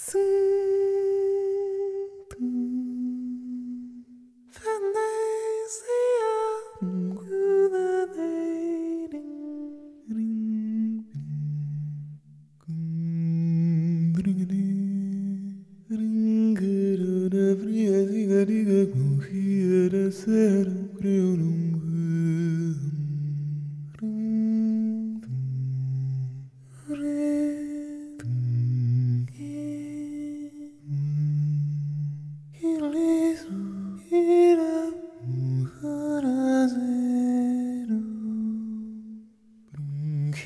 ser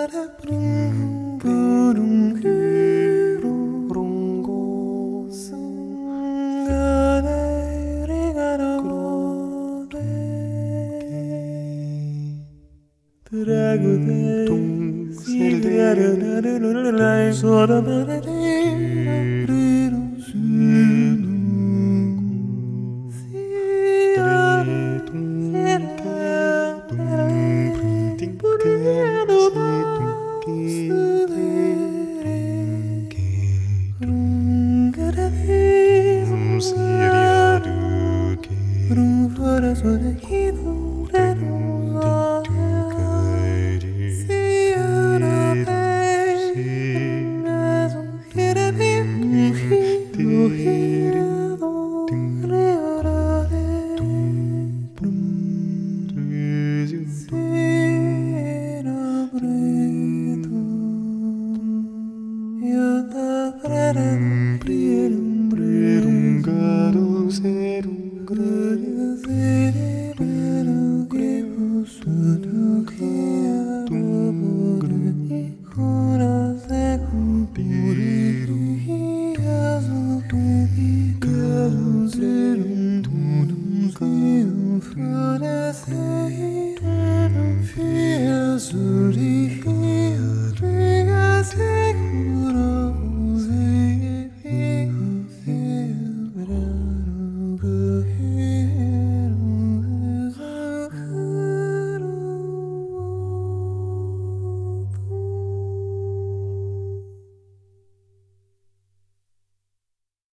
Sarebrum, burum. Seria do que? Rufora sua daqui, não.